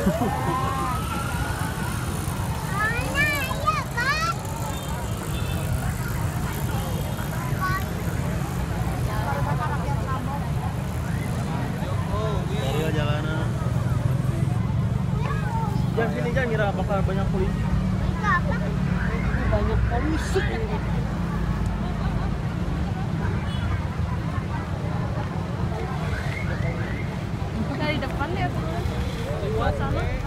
Jangan sini jangan ngira apakah banyak polisi. Banyak polisi. Osama?